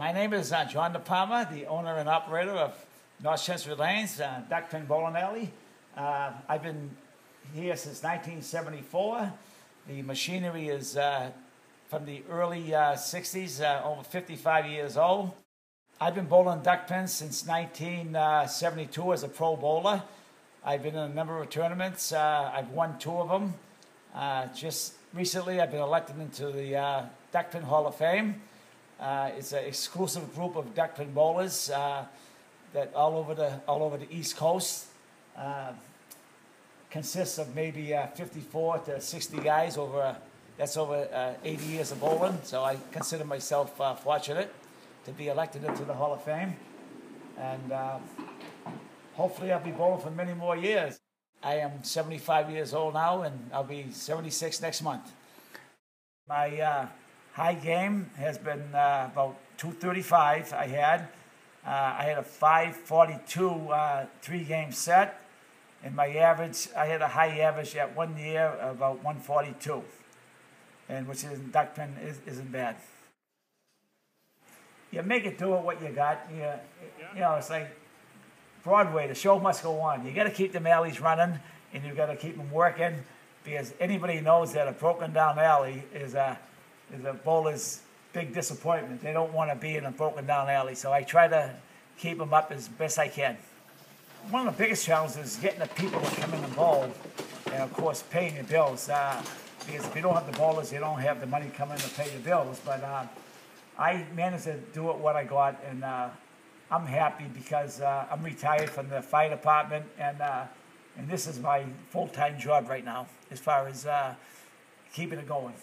My name is uh, John DePalma, the owner and operator of North Chelmsford Lanes, uh, Duck Pin Bowling Alley. Uh, I've been here since 1974. The machinery is uh, from the early uh, 60s, uh, over 55 years old. I've been bowling duck pins since 1972 as a pro bowler. I've been in a number of tournaments. Uh, I've won two of them. Uh, just recently, I've been elected into the uh, Duck Hall of Fame. Uh, it's an exclusive group of duck pin bowlers uh, that all over the all over the East Coast uh, consists of maybe uh, 54 to 60 guys over. That's over uh, 80 years of bowling, so I consider myself uh, fortunate to be elected into the Hall of Fame, and hopefully I'll be bowling for many more years. I am 75 years old now, and I'll be 76 next month. My high game has been uh, about 235. I had. Uh, I had a 542 uh, three game set, and my average, I had a high average at one year about 142, and which is duck pin is, isn't bad. You make it do it what you got. You, you know, it's like Broadway, the show must go on. You got to keep the alleys running, and you got to keep them working, because anybody knows that a broken down alley is a a bowler's big disappointment. They don't want to be in a broken down alley, so I try to keep them up as best I can. One of the biggest challenges is getting the people to come in and bowl, and of course paying your bills. Uh, because if you don't have the bowlers, you don't have the money coming to pay your bills. But uh, I managed to do it what I got, and uh, I'm happy because uh, I'm retired from the fire department, and uh, and this is my full time job right now, as far as uh, keeping it going.